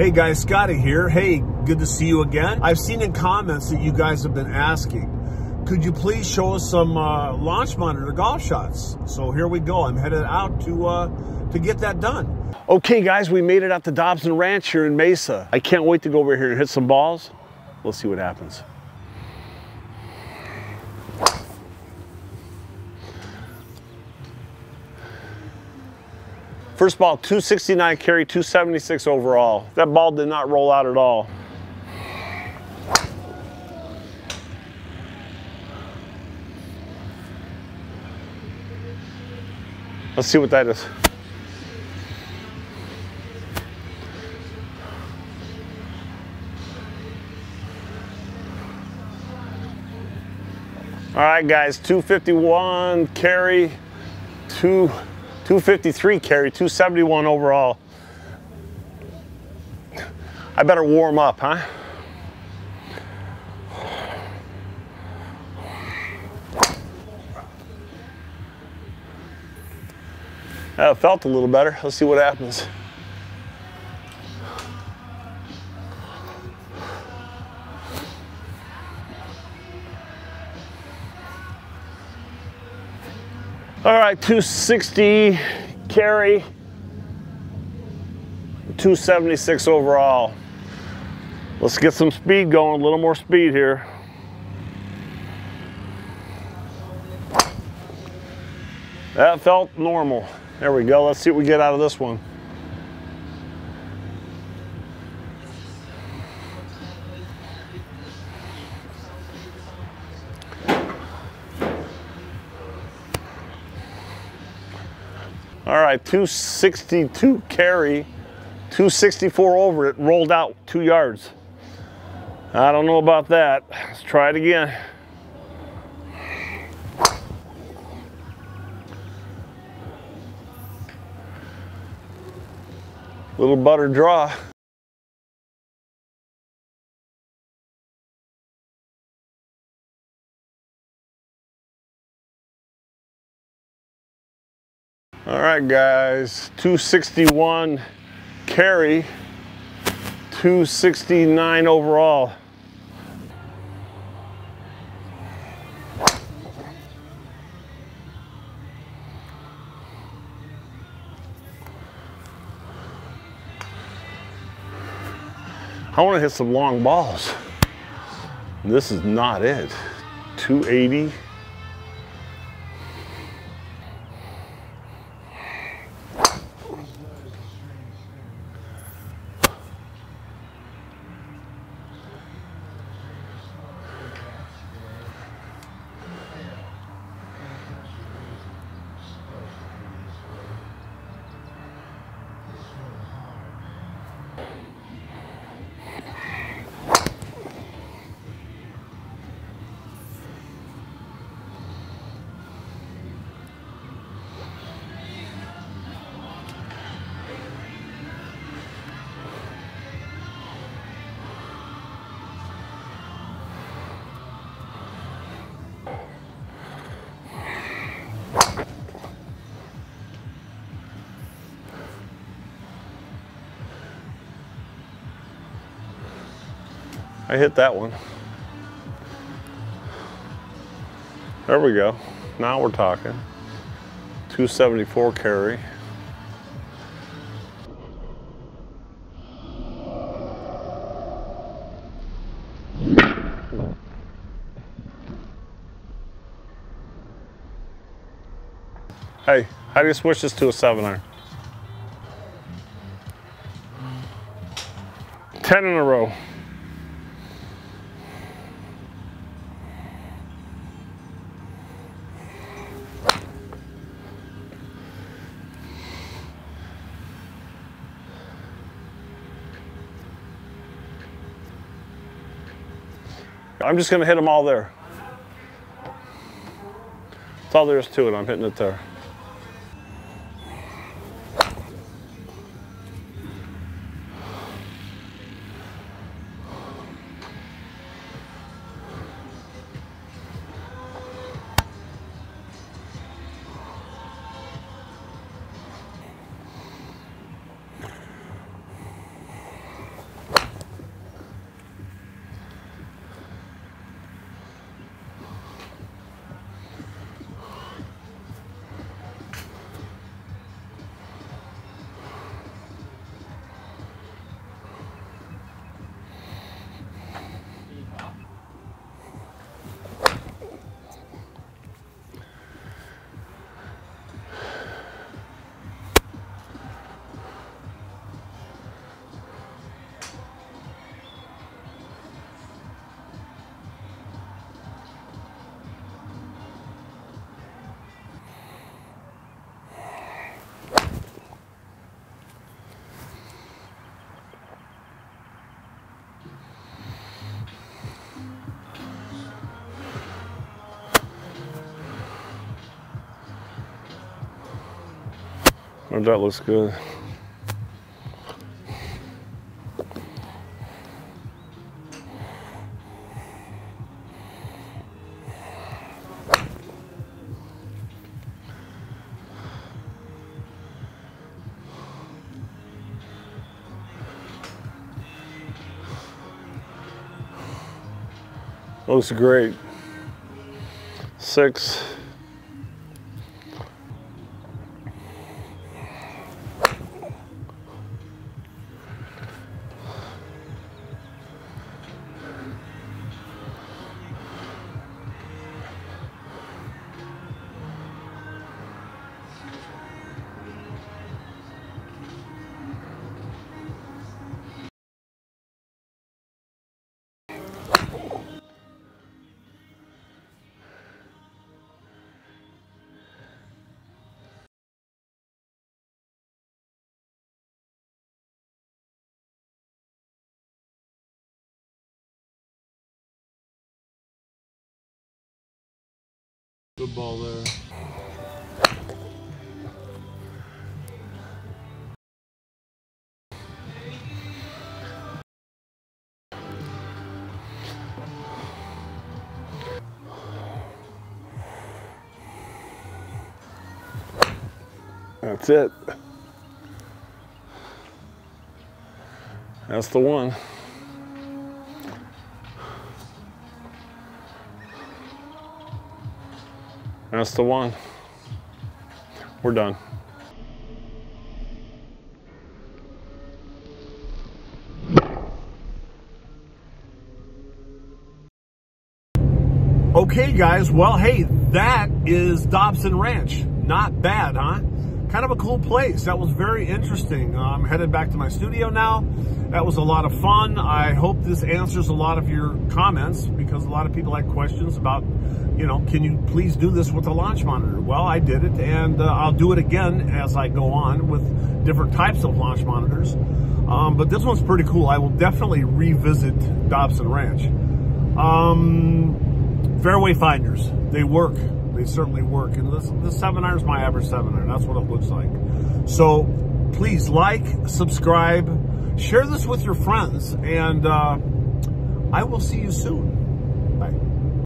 Hey guys, Scotty here. Hey, good to see you again. I've seen in comments that you guys have been asking, could you please show us some uh, launch monitor golf shots? So here we go. I'm headed out to uh, to get that done. Okay guys, we made it out to Dobson Ranch here in Mesa. I can't wait to go over here and hit some balls. We'll see what happens. First ball, 269 carry, 276 overall. That ball did not roll out at all. Let's see what that is. All right, guys, 251 carry, two, 253 carry, 271 overall. I better warm up, huh? That felt a little better. Let's see what happens. All right, 260 carry, 276 overall. Let's get some speed going, a little more speed here. That felt normal. There we go. Let's see what we get out of this one. All right, 262 carry, 264 over it, rolled out two yards. I don't know about that. Let's try it again. Little butter draw. All right, guys, 261 carry, 269 overall. I want to hit some long balls. This is not it. 280. I hit that one. There we go. Now we're talking. 274 carry. Hey, how do you switch this to a seven iron? 10 in a row. I'm just gonna hit them all there. That's all there is to it, I'm hitting it there. Oh, that looks good. Looks great. Six. Good ball there. That's it. That's the one. That's the one. We're done. Okay, guys. Well, hey, that is Dobson Ranch. Not bad, huh? Kind of a cool place. That was very interesting. I'm headed back to my studio now. That was a lot of fun. I hope this answers a lot of your comments because a lot of people had questions about, you know, can you please do this with a launch monitor? Well, I did it and uh, I'll do it again as I go on with different types of launch monitors. Um, but this one's pretty cool. I will definitely revisit Dobson Ranch. Um, fairway finders, they work. They certainly work. And this, this 7 iron is my average 7 iron. That's what it looks like. So please like, subscribe, share this with your friends, and uh, I will see you soon.